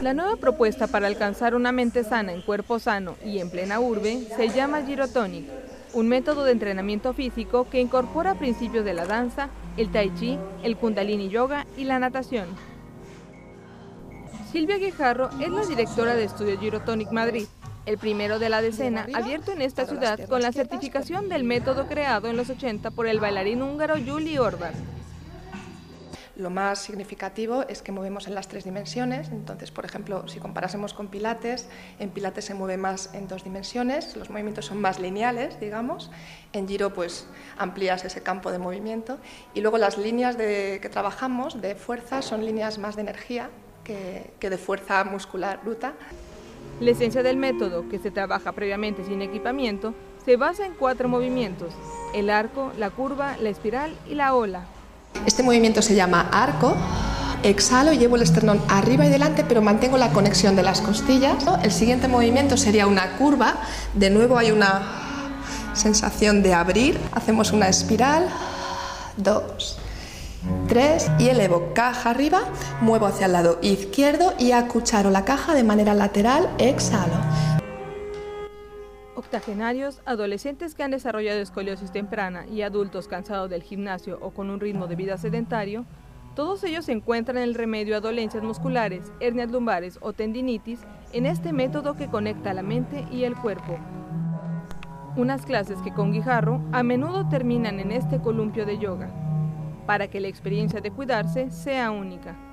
La nueva propuesta para alcanzar una mente sana en cuerpo sano y en plena urbe se llama Girotonic, un método de entrenamiento físico que incorpora principios de la danza, el tai chi, el kundalini yoga y la natación. Silvia Guijarro es la directora de Estudio Girotonic Madrid, el primero de la decena abierto en esta ciudad con la certificación del método creado en los 80 por el bailarín húngaro Juli Orvar. Lo más significativo es que movemos en las tres dimensiones, entonces, por ejemplo, si comparásemos con Pilates, en Pilates se mueve más en dos dimensiones, los movimientos son más lineales, digamos, en Giro pues amplías ese campo de movimiento y luego las líneas de, que trabajamos de fuerza son líneas más de energía que, que de fuerza muscular bruta. La esencia del método, que se trabaja previamente sin equipamiento, se basa en cuatro movimientos, el arco, la curva, la espiral y la ola. Este movimiento se llama arco. Exhalo, llevo el esternón arriba y delante, pero mantengo la conexión de las costillas. El siguiente movimiento sería una curva. De nuevo hay una sensación de abrir. Hacemos una espiral. Dos, tres y elevo caja arriba, muevo hacia el lado izquierdo y acucharo la caja de manera lateral, exhalo. Octogenarios, adolescentes que han desarrollado escoliosis temprana y adultos cansados del gimnasio o con un ritmo de vida sedentario, todos ellos encuentran el remedio a dolencias musculares, hernias lumbares o tendinitis en este método que conecta la mente y el cuerpo. Unas clases que con Guijarro a menudo terminan en este columpio de yoga, para que la experiencia de cuidarse sea única.